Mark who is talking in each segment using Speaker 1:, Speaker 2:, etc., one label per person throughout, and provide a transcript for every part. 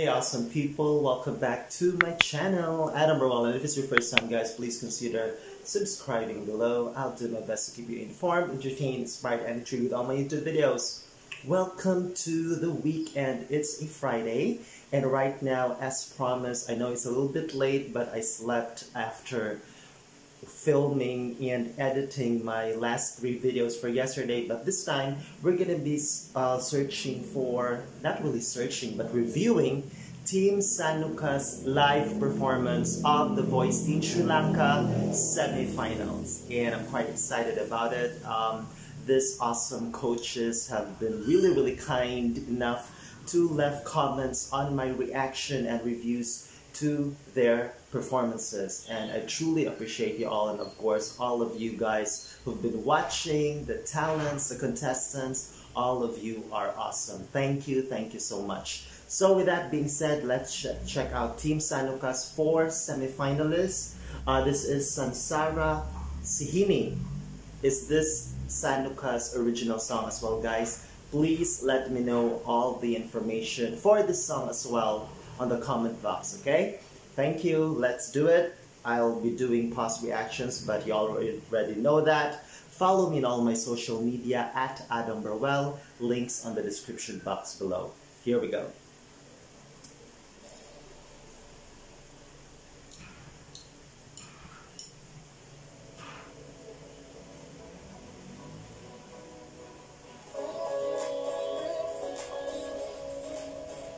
Speaker 1: Hey awesome people, welcome back to my channel, Adam Baruell, and if it's your first time guys, please consider subscribing below. I'll do my best to keep you informed, entertained, inspired, and intrigued with all my YouTube videos. Welcome to the weekend. It's a Friday, and right now, as promised, I know it's a little bit late, but I slept after filming and editing my last three videos for yesterday but this time we're gonna be uh, searching for not really searching but reviewing Team Sanuka's live performance of The Voice Teens Sri Lanka semifinals. And I'm quite excited about it. Um, these awesome coaches have been really really kind enough to left comments on my reaction and reviews to their performances and I truly appreciate you all and of course all of you guys who've been watching the talents the contestants all of you are awesome. Thank you thank you so much. So with that being said let's ch check out Team Sanuka's four semifinalists. Uh, this is Sansara Sihine is this Sanuka's original song as well guys? Please let me know all the information for this song as well on the comment box, okay? Thank you, let's do it. I'll be doing past reactions, but you already know that. Follow me on all my social media at Adam Baruell, links on the description box below. Here we go.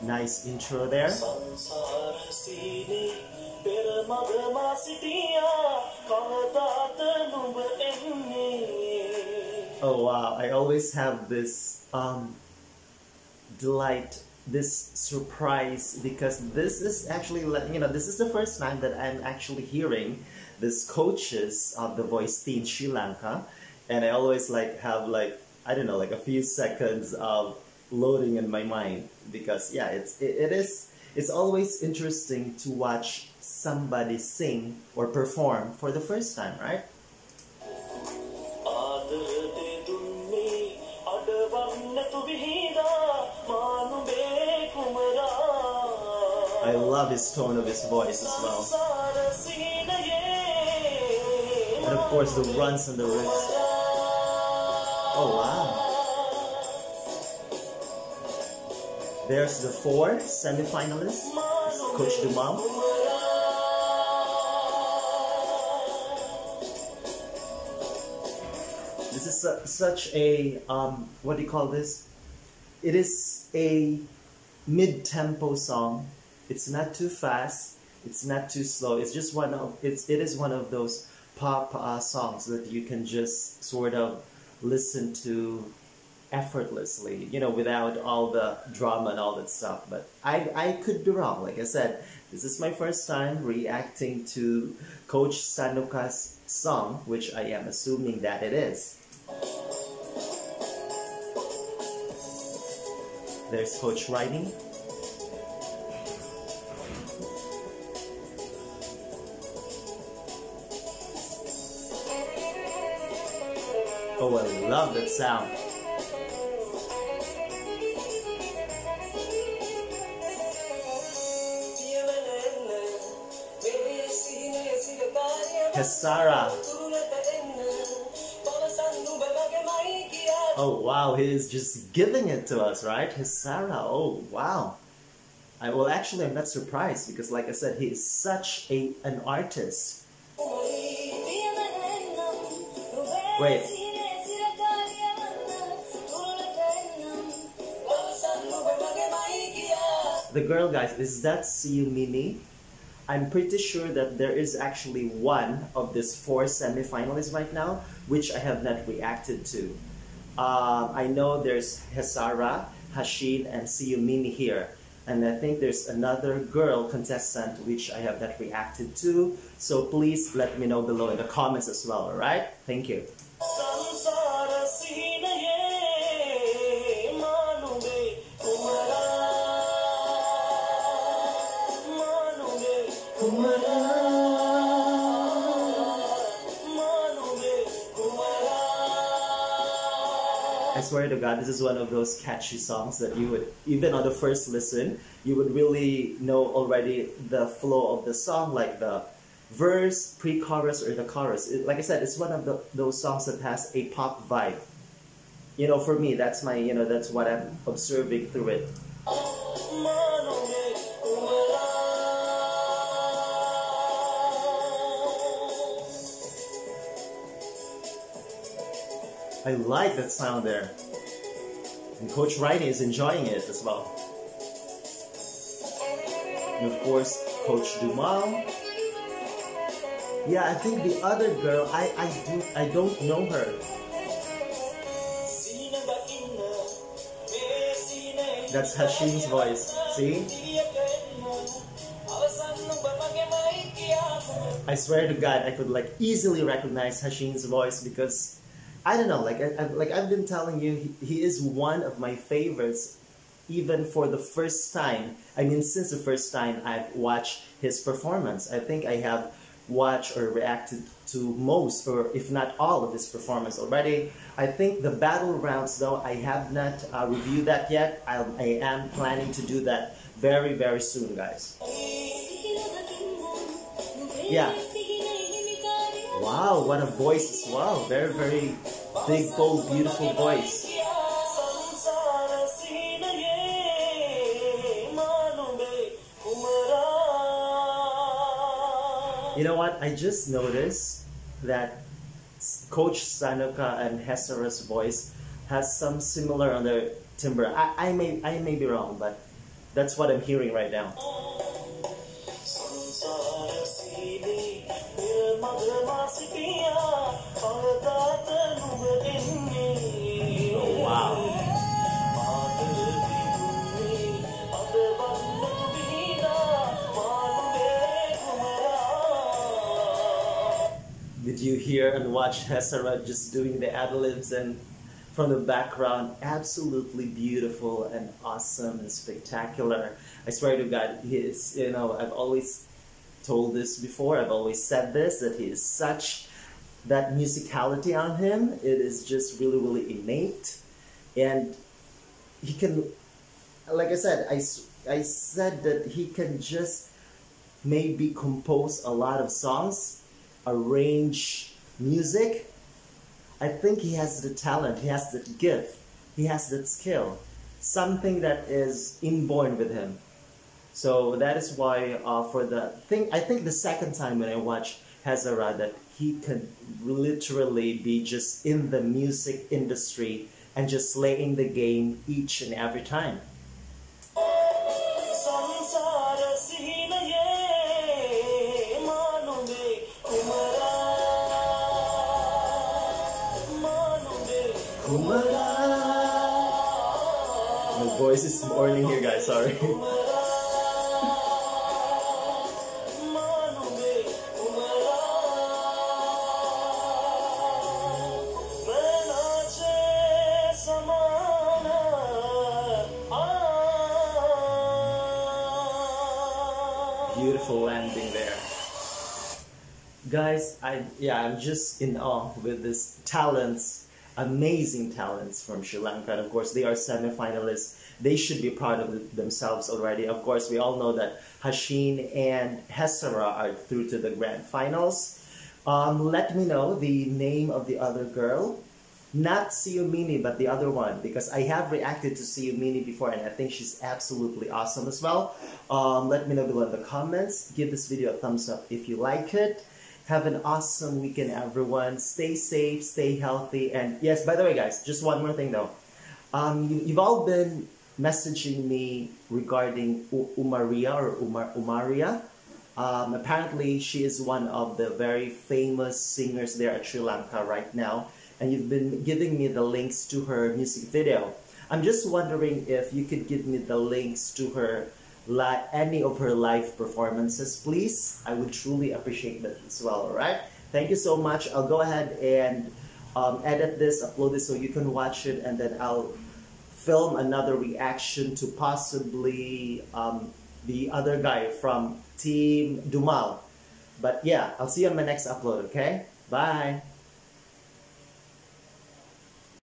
Speaker 1: Nice intro there. Oh wow, I always have this um, delight, this surprise because this is actually, you know, this is the first time that I'm actually hearing this coaches of the voice teens Sri Lanka. And I always like have like, I don't know, like a few seconds of loading in my mind because yeah it's it, it is it's always interesting to watch somebody sing or perform for the first time right I love his tone of his voice as well. And of course the runs and the riffs. Oh wow. There's the four semifinalists. Coach Dumal. This is su such a, um, what do you call this? It is a mid-tempo song. It's not too fast. It's not too slow. It's just one of, it's, it is one of those pop uh, songs that you can just sort of listen to effortlessly, you know, without all the drama and all that stuff. But I, I could be wrong. Like I said, this is my first time reacting to Coach Sanuka's song, which I am assuming that it is. There's Coach writing. Oh, I love that sound. Hesara. Oh wow, he is just giving it to us, right? Hesara, oh wow. I well actually I'm not surprised because like I said, he is such a an artist. Wait. The girl guys, is that Mini? I'm pretty sure that there is actually one of these four semifinalists right now, which I have not reacted to. Um, I know there's Hesara, Hashen, and Siyumini here. And I think there's another girl contestant which I have not reacted to. So please let me know below in the comments as well, alright? Thank you. I swear to God, this is one of those catchy songs that you would, even on the first listen, you would really know already the flow of the song, like the verse, pre-chorus, or the chorus. It, like I said, it's one of the, those songs that has a pop vibe. You know, for me, that's my, you know, that's what I'm observing through it. I like that sound there. And Coach Riley is enjoying it as well. And of course, Coach Dumal. Yeah, I think the other girl, I, I do I don't know her. That's Hashen's voice. See? I swear to God, I could like easily recognize Hashen's voice because I don't know, like I, I, like I've been telling you, he, he is one of my favorites, even for the first time. I mean, since the first time I've watched his performance, I think I have watched or reacted to most, or if not all, of his performance already. I think the battle rounds, though, I have not uh, reviewed that yet. I, I am planning to do that very, very soon, guys. Yeah. Wow, what a voice as well. Very, very big, bold, beautiful voice. You know what? I just noticed that Coach Sanuka and Hesara's voice has some similar on their timbre. I, I may I may be wrong, but that's what I'm hearing right now. Oh, Did you hear and watch Hesara just doing the ad-libs and from the background, absolutely beautiful and awesome and spectacular. I swear to God, he is, you know, I've always told this before, I've always said this, that he is such, that musicality on him, it is just really, really innate. And he can, like I said, I, I said that he can just maybe compose a lot of songs arrange music, I think he has the talent, he has the gift, he has that skill, something that is inborn with him. So that is why uh, for the thing, I think the second time when I watched that he could literally be just in the music industry and just slaying the game each and every time. My voice is morning here, guys. Sorry. Guys, I yeah, I'm just in awe with this talents amazing talents from Sri Lanka. And of course, they are semi-finalists. They should be proud of themselves already. Of course, we all know that Hashen and Hesara are through to the grand finals. Um, let me know the name of the other girl. Not Siumini, but the other one, because I have reacted to Siumini before, and I think she's absolutely awesome as well. Um, let me know below in the comments. Give this video a thumbs up if you like it. Have an awesome weekend, everyone. Stay safe, stay healthy, and yes, by the way, guys, just one more thing though. Um, you, have all been messaging me regarding U Umaria or Umar Umaria. Um, apparently, she is one of the very famous singers there at Sri Lanka right now, and you've been giving me the links to her music video. I'm just wondering if you could give me the links to her any of her live performances, please. I would truly appreciate that as well, alright? Thank you so much. I'll go ahead and um, edit this, upload this so you can watch it, and then I'll film another reaction to possibly um, the other guy from Team Dumal. But yeah, I'll see you on my next upload, okay? Bye!